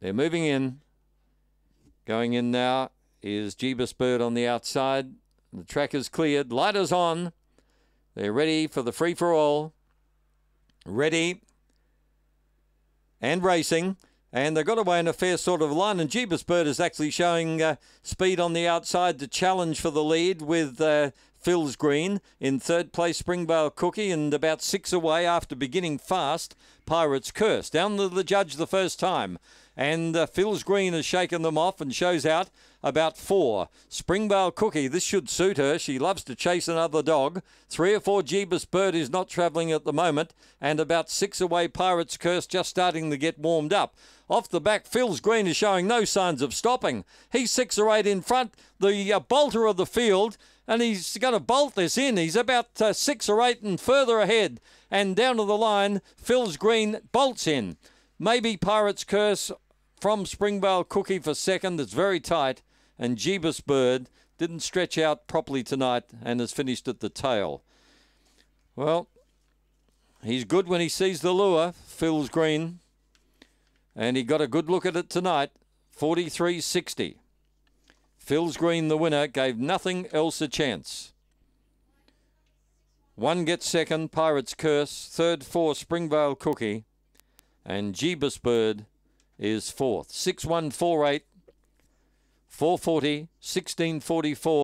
They're moving in. Going in now is Jeebus Bird on the outside. The track is cleared. Lighters on. They're ready for the free for all. Ready and racing. And they got away in a fair sort of line. And Jeebus Bird is actually showing uh, speed on the outside to challenge for the lead with uh, Phil's Green in third place, Springvale Cookie, and about six away after beginning fast, Pirates Curse. Down to the judge the first time. And uh, Phil's Green has shaken them off and shows out about four. Springvale Cookie, this should suit her. She loves to chase another dog. Three or four Jeebus Bird is not travelling at the moment. And about six away, Pirates Curse just starting to get warmed up. Off the back, Phil's Green is showing no signs of stopping. He's six or eight in front, the uh, bolter of the field, and he's going to bolt this in. He's about uh, six or eight and further ahead. And down to the line, Phil's Green bolts in. Maybe Pirates Curse from Springvale Cookie for second. It's very tight. And Jeebus Bird didn't stretch out properly tonight and has finished at the tail. Well, he's good when he sees the lure, Phil's Green. And he got a good look at it tonight. 43.60. Phil's Green, the winner, gave nothing else a chance. One gets second, Pirates Curse. Third, four, Springvale Cookie. And Jeebus Bird is fourth. 6148, 440, 1644.